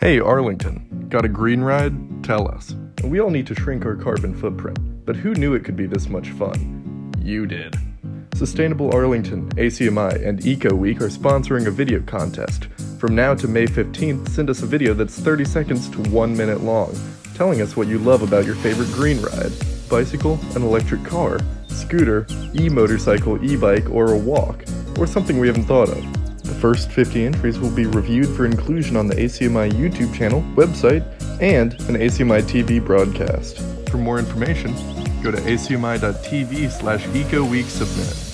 Hey, Arlington, got a green ride? Tell us. We all need to shrink our carbon footprint, but who knew it could be this much fun? You did. Sustainable Arlington, ACMI, and Eco Week are sponsoring a video contest. From now to May 15th, send us a video that's 30 seconds to 1 minute long, telling us what you love about your favorite green ride bicycle, an electric car, scooter, e motorcycle, e bike, or a walk, or something we haven't thought of. The first 50 entries will be reviewed for inclusion on the ACMI YouTube channel, website, and an ACMI TV broadcast. For more information, go to acmi.tv slash ecoweeksubmit.